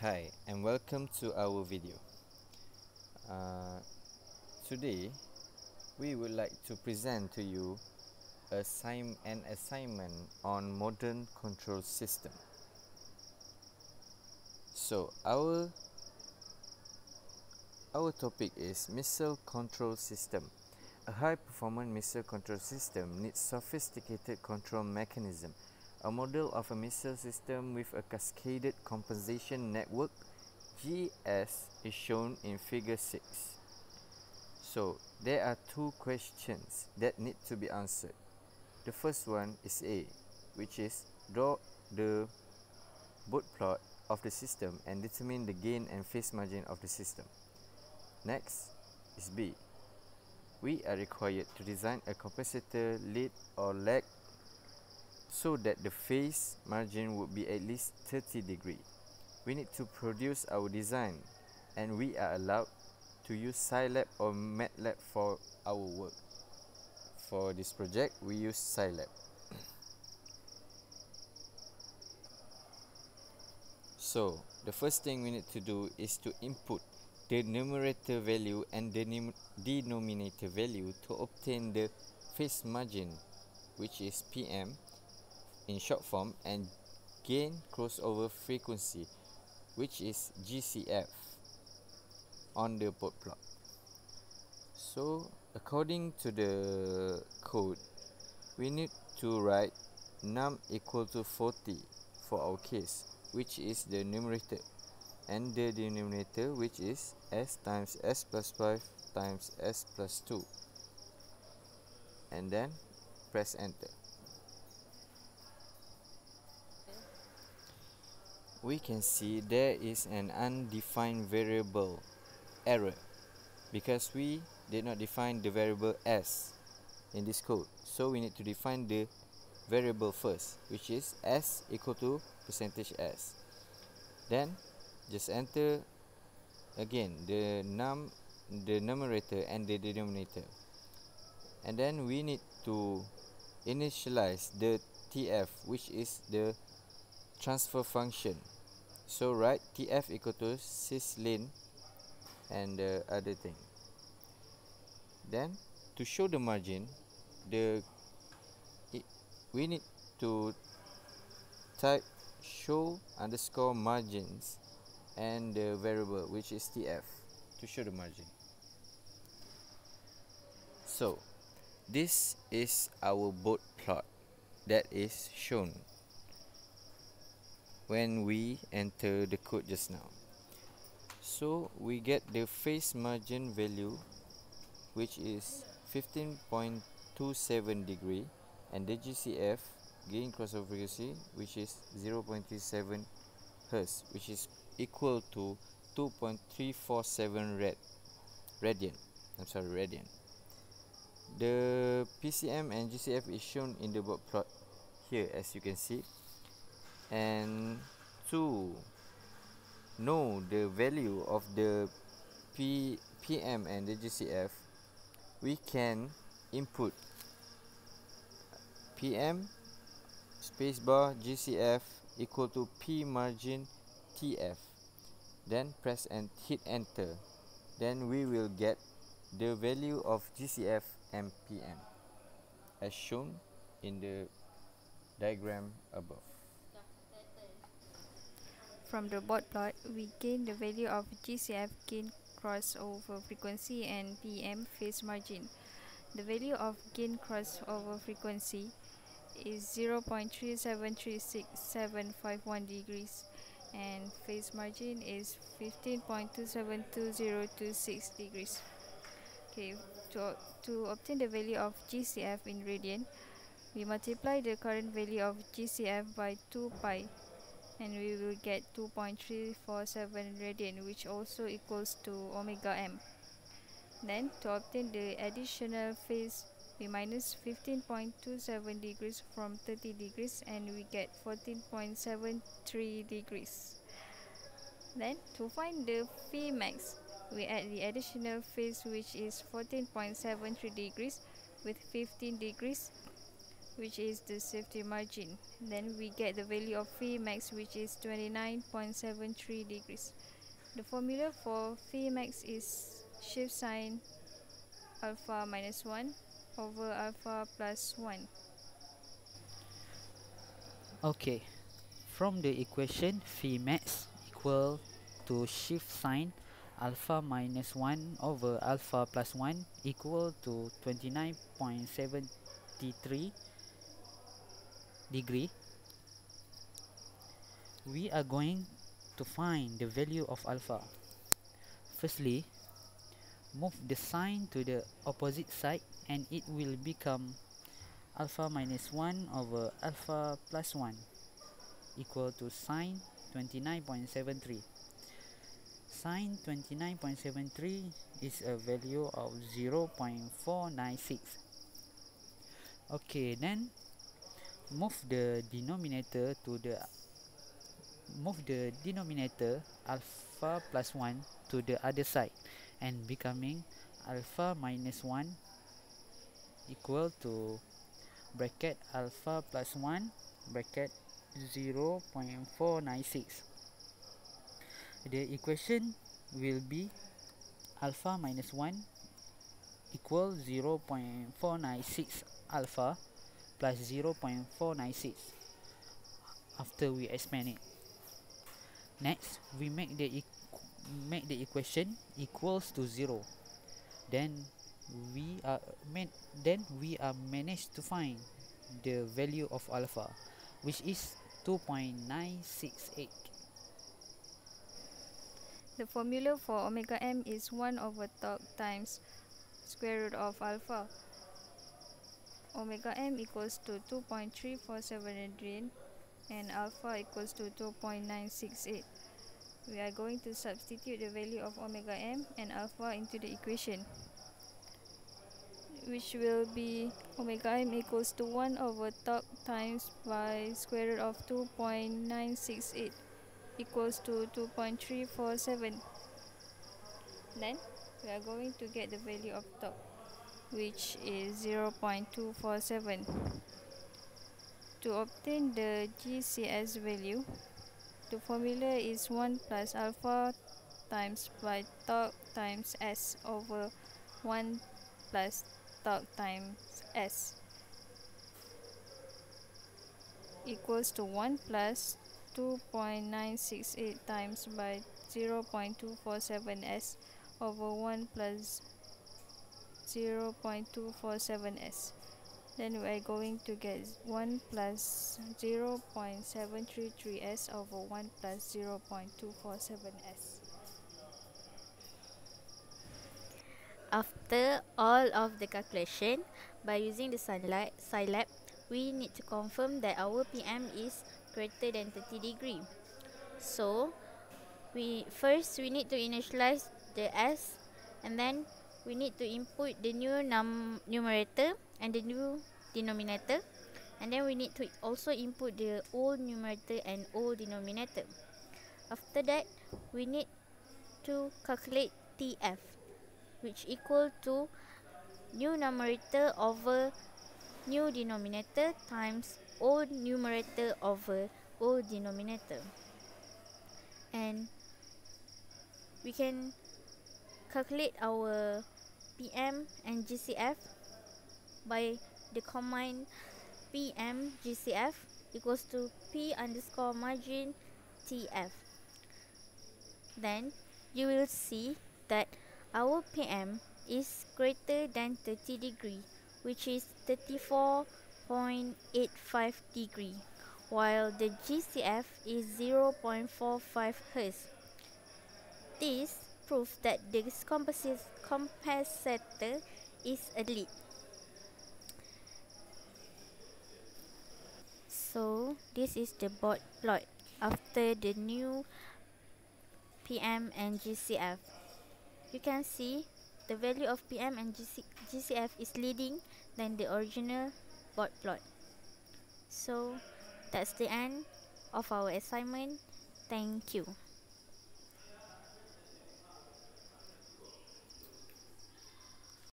Hi and welcome to our video. Uh, today we would like to present to you assign an assignment on modern control system. So our our topic is missile control system. A high performance missile control system needs sophisticated control mechanism a model of a missile system with a cascaded compensation network GS is shown in figure 6. So there are two questions that need to be answered. The first one is A which is draw the Bode plot of the system and determine the gain and phase margin of the system. Next is B. We are required to design a compensator lead or lag so that the phase margin would be at least 30 degree. We need to produce our design and we are allowed to use Scilab or MATLAB for our work. For this project, we use Scilab. so, the first thing we need to do is to input the numerator value and the denominator value to obtain the phase margin which is PM in short form and gain crossover frequency which is GCF on the Bode plot. So according to the code we need to write num equal to 40 for our case which is the numerator and the denominator which is s times s plus 5 times s plus 2 and then press enter. We can see there is an undefined variable error because we did not define the variable s in this code. So we need to define the variable first which is s equal to percentage s. Then just enter again the num the numerator and the denominator. And then we need to initialize the tf which is the transfer function so write tf equal to syslin and the other thing. Then to show the margin the it, we need to type show underscore margins and the variable which is tf to show the margin. So this is our Bode plot that is shown when we enter the code just now. So we get the phase margin value which is 15.27 degree and the GCF gain crossover frequency which is 0.37 hertz which is equal to 2.347 rad radian. I'm sorry radian. The PCM and GCF is shown in the Bode plot here as you can see and to know the value of the P, PM and the GCF we can input PM spacebar GCF equal to P margin TF then press and hit enter. Then we will get the value of GCF and PM as shown in the diagram above From the Bode plot, we gain the value of GCF gain crossover frequency and PM phase margin. The value of gain crossover frequency is 0.3736751 degrees and phase margin is 15.272026 degrees. Okay, to, to obtain the value of GCF in radian, we multiply the current value of GCF by 2 pi and we will get 2.347 radian which also equals to omega m. Then to obtain the additional phase we minus 15.27 degrees from 30 degrees and we get 14.73 degrees. Then to find the phi max we add the additional phase which is 14.73 degrees with 15 degrees which is the safety margin. Then we get the value of phi max which is 29.73 degrees. The formula for phi max is shift sine alpha minus 1 over alpha plus 1. Okay, from the equation phi max equal to shift sine alpha minus 1 over alpha plus 1 equal to 29.73 degree we are going to find the value of alpha. Firstly move the sign to the opposite side and it will become alpha minus 1 over alpha plus 1 equal to sine 29.73 sine 29.73 is a value of 0.496 okay then move the denominator to the move the denominator alpha plus 1 to the other side and becoming alpha minus 1 equal to bracket alpha plus 1 bracket 0 0.496 the equation will be alpha minus 1 equal 0 0.496 alpha plus 0 0.496 after we expand it. Next we make the make the equation equals to 0 then we are then we are managed to find the value of alpha which is 2.968 the formula for omega m is 1 over tau times square root of alpha omega m equals to 2.347 radian and alpha equals to 2.968 we are going to substitute the value of omega m and alpha into the equation which will be omega m equals to 1 over tau times by square root of 2.968 equals to 2.347 then we are going to get the value of tau which is 0.247 to obtain the GCS value the formula is 1 plus alpha times by tau times s over 1 plus tau times s equals to 1 plus 2.968 times by 0.247 s over 1 plus 0.247 s then we are going to get 1 plus 0 0.733s over 1 plus 0 0.247s. After all of the calculation, by using the Scilab, we need to confirm that our PM is greater than 30 degree. So, we first we need to initialize the S and then we need to input the new num numerator and the new denominator. And then we need to also input the old numerator and old denominator. After that we need to calculate TF which equal to new numerator over new denominator times old numerator over old denominator. And we can calculate our PM and GCF by the combined PM GCF equals to P underscore margin TF. Then you will see that our PM is greater than 30 degree which is 34.85 degree while the GCF is 0.45 Hz. This proves that the compensator is a lead. So this is the bot plot after the new PM and GCF. You can see the value of PM and GC GCF is leading than the original bot plot. So that's the end of our assignment. Thank you.